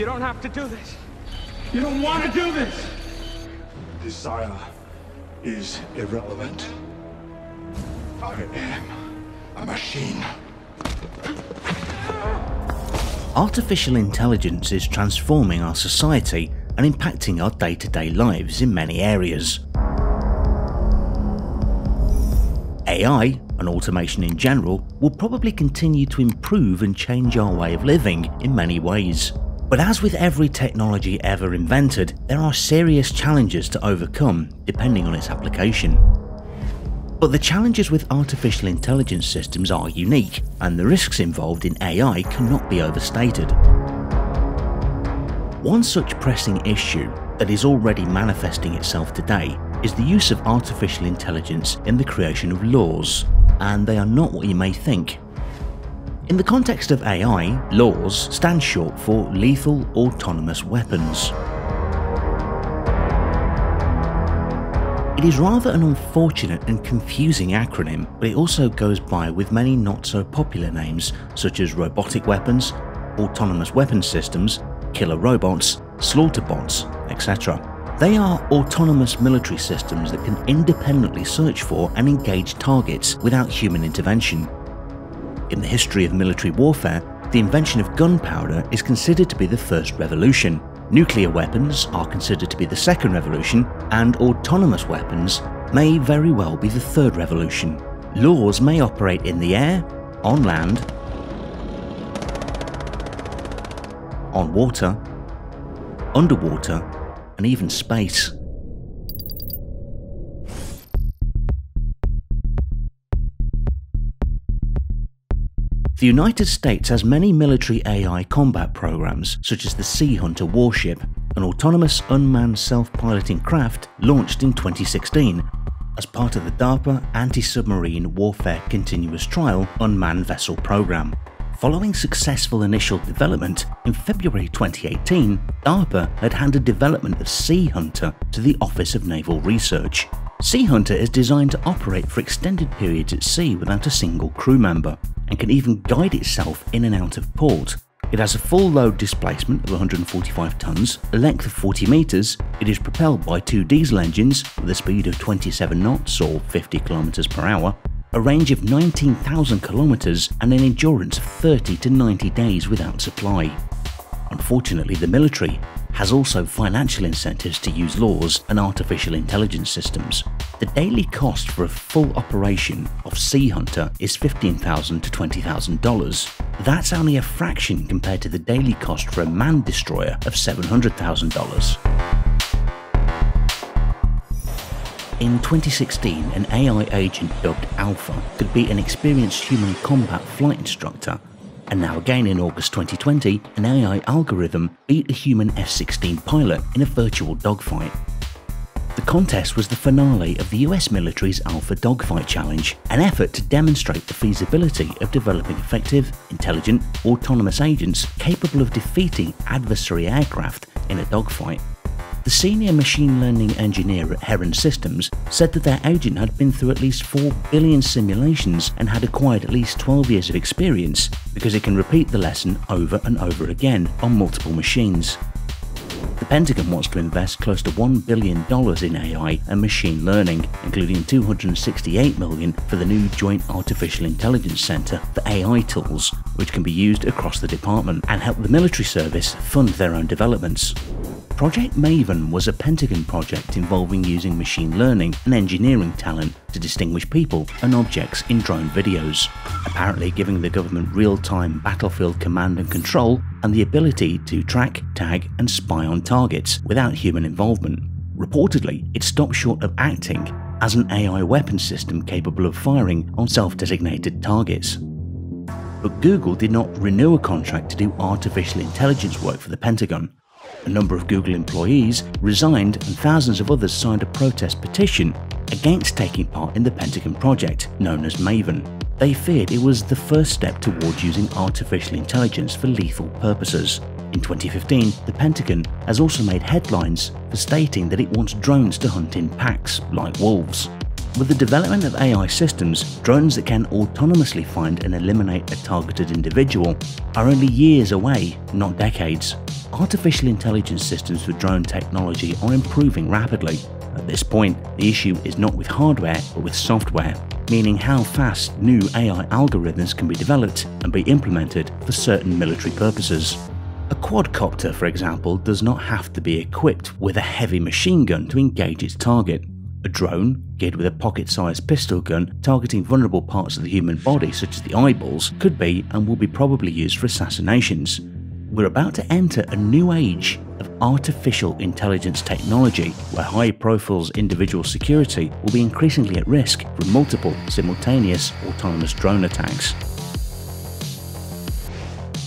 You don't have to do this. You don't want to do this! Desire is irrelevant. I am a machine. Artificial intelligence is transforming our society and impacting our day to day lives in many areas. AI, and automation in general, will probably continue to improve and change our way of living in many ways. But as with every technology ever invented, there are serious challenges to overcome depending on its application. But the challenges with artificial intelligence systems are unique, and the risks involved in AI cannot be overstated. One such pressing issue that is already manifesting itself today is the use of artificial intelligence in the creation of laws, and they are not what you may think. In the context of AI, laws stand short for lethal autonomous weapons. It is rather an unfortunate and confusing acronym, but it also goes by with many not so popular names such as robotic weapons, autonomous weapons systems, killer robots, slaughter bots, etc. They are autonomous military systems that can independently search for and engage targets without human intervention. In the history of military warfare, the invention of gunpowder is considered to be the first revolution. Nuclear weapons are considered to be the second revolution, and autonomous weapons may very well be the third revolution. Laws may operate in the air, on land, on water, underwater, and even space. The United States has many military AI combat programs, such as the Sea Hunter warship, an autonomous unmanned self-piloting craft launched in 2016 as part of the DARPA Anti-Submarine Warfare Continuous Trial Unmanned Vessel Program. Following successful initial development, in February 2018, DARPA had handed development of Sea Hunter to the Office of Naval Research. Sea Hunter is designed to operate for extended periods at sea without a single crew member, and can even guide itself in and out of port. It has a full load displacement of 145 tonnes, a length of 40 metres, it is propelled by two diesel engines with a speed of 27 knots or 50 km per hour, a range of 19,000 kilometres and an endurance of 30 to 90 days without supply. Unfortunately, the military has also financial incentives to use laws and artificial intelligence systems. The daily cost for a full operation of Sea Hunter is 15,000 to $20,000. That's only a fraction compared to the daily cost for a manned destroyer of $700,000. In 2016, an AI agent dubbed Alpha could be an experienced human combat flight instructor, and now again in August 2020, an AI algorithm beat a human F-16 pilot in a virtual dogfight. The contest was the finale of the US military's Alpha Dogfight Challenge, an effort to demonstrate the feasibility of developing effective, intelligent, autonomous agents capable of defeating adversary aircraft in a dogfight. The senior machine learning engineer at Heron Systems said that their agent had been through at least 4 billion simulations and had acquired at least 12 years of experience because it can repeat the lesson over and over again on multiple machines. The Pentagon wants to invest close to $1 billion in AI and machine learning, including 268 million for the new Joint Artificial Intelligence Center for AI tools, which can be used across the department and help the military service fund their own developments. Project Maven was a Pentagon project involving using machine learning and engineering talent to distinguish people and objects in drone videos, apparently giving the government real-time battlefield command and control and the ability to track, tag and spy on targets without human involvement. Reportedly, it stopped short of acting as an AI weapon system capable of firing on self-designated targets. But Google did not renew a contract to do artificial intelligence work for the Pentagon, a number of Google employees resigned and thousands of others signed a protest petition against taking part in the Pentagon project known as Maven. They feared it was the first step towards using artificial intelligence for lethal purposes. In 2015, the Pentagon has also made headlines for stating that it wants drones to hunt in packs, like wolves. With the development of AI systems, drones that can autonomously find and eliminate a targeted individual are only years away, not decades. artificial intelligence systems for drone technology are improving rapidly. At this point, the issue is not with hardware but with software, meaning how fast new AI algorithms can be developed and be implemented for certain military purposes. A quadcopter, for example, does not have to be equipped with a heavy machine gun to engage its target. A drone, geared with a pocket-sized pistol gun targeting vulnerable parts of the human body such as the eyeballs, could be and will be probably used for assassinations. We're about to enter a new age of artificial intelligence technology where high profile's individual security will be increasingly at risk from multiple simultaneous autonomous drone attacks.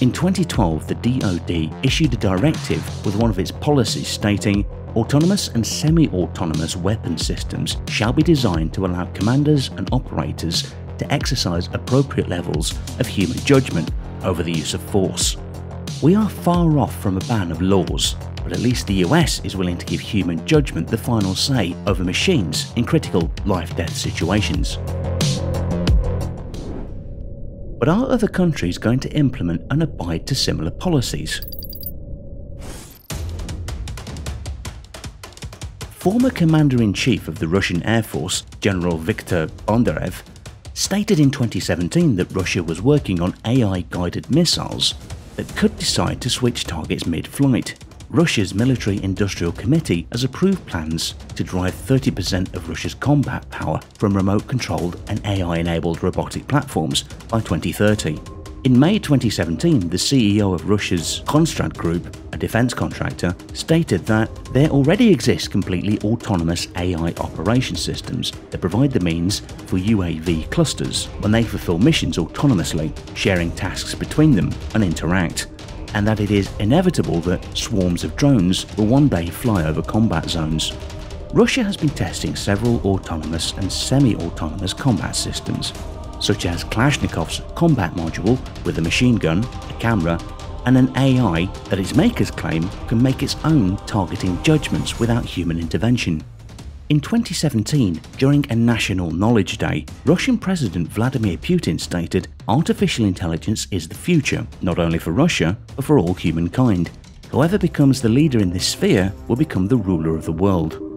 In 2012, the DoD issued a directive with one of its policies stating Autonomous and semi-autonomous weapon systems shall be designed to allow commanders and operators to exercise appropriate levels of human judgment over the use of force. We are far off from a ban of laws, but at least the US is willing to give human judgment the final say over machines in critical life-death situations. But are other countries going to implement and abide to similar policies? Former Commander-in-Chief of the Russian Air Force, General Viktor Bondarev, stated in 2017 that Russia was working on AI-guided missiles that could decide to switch targets mid-flight. Russia's Military Industrial Committee has approved plans to drive 30% of Russia's combat power from remote-controlled and AI-enabled robotic platforms by 2030. In May 2017, the CEO of Russia's Kronstadt Group, a defense contractor, stated that there already exist completely autonomous AI operation systems that provide the means for UAV clusters when they fulfill missions autonomously, sharing tasks between them and interact and that it is inevitable that swarms of drones will one day fly over combat zones. Russia has been testing several autonomous and semi-autonomous combat systems, such as Kalashnikov's combat module with a machine gun, a camera, and an AI that its makers claim can make its own targeting judgments without human intervention. In 2017, during a National Knowledge Day, Russian President Vladimir Putin stated artificial intelligence is the future, not only for Russia, but for all humankind. Whoever becomes the leader in this sphere will become the ruler of the world.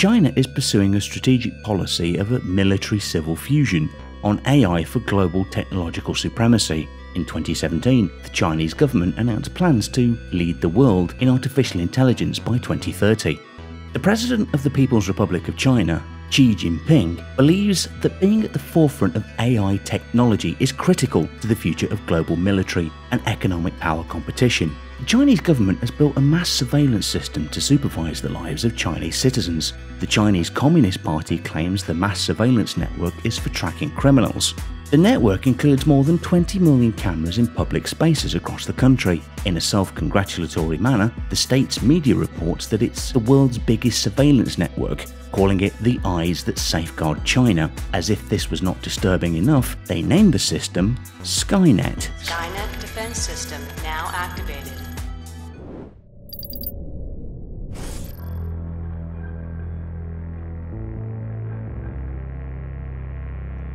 China is pursuing a strategic policy of a military-civil fusion on AI for global technological supremacy. In 2017, the Chinese government announced plans to lead the world in artificial intelligence by 2030. The President of the People's Republic of China, Xi Jinping, believes that being at the forefront of AI technology is critical to the future of global military and economic power competition. The Chinese government has built a mass surveillance system to supervise the lives of Chinese citizens. The Chinese Communist Party claims the mass surveillance network is for tracking criminals. The network includes more than 20 million cameras in public spaces across the country. In a self-congratulatory manner, the state's media reports that it's the world's biggest surveillance network, calling it the eyes that safeguard China. As if this was not disturbing enough, they named the system Skynet. Skynet defense system now activated.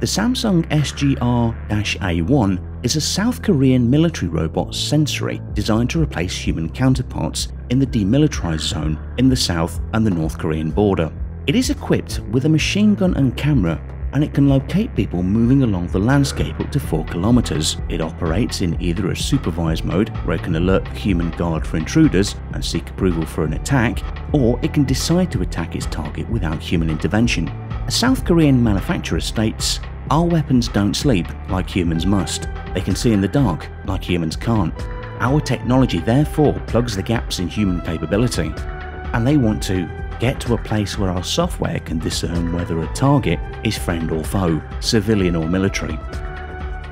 The Samsung SGR-A1 is a South Korean military robot Sensory designed to replace human counterparts in the demilitarized zone in the South and the North Korean border. It is equipped with a machine gun and camera and it can locate people moving along the landscape up to 4 kilometers. It operates in either a supervised mode where it can alert the human guard for intruders and seek approval for an attack, or it can decide to attack its target without human intervention. A South Korean manufacturer states, Our weapons don't sleep like humans must. They can see in the dark like humans can't. Our technology therefore plugs the gaps in human capability. And they want to get to a place where our software can discern whether a target is friend or foe, civilian or military.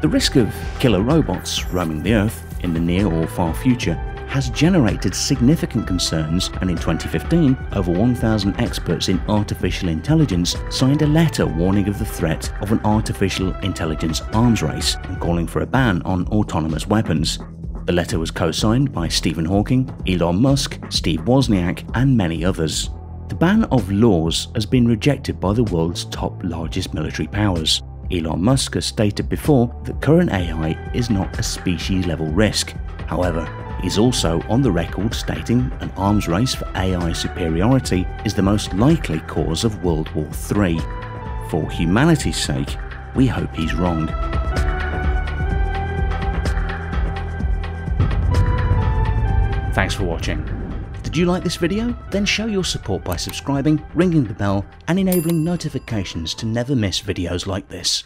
The risk of killer robots roaming the Earth in the near or far future has generated significant concerns and in 2015 over 1,000 experts in artificial intelligence signed a letter warning of the threat of an artificial intelligence arms race and calling for a ban on autonomous weapons. The letter was co-signed by Stephen Hawking, Elon Musk, Steve Wozniak and many others. The ban of laws has been rejected by the world's top largest military powers. Elon Musk has stated before that current AI is not a species level risk. However, he's also on the record stating an arms race for AI superiority is the most likely cause of World War III. For humanity's sake, we hope he's wrong. Thanks for watching. Did you like this video? Then show your support by subscribing, ringing the bell and enabling notifications to never miss videos like this.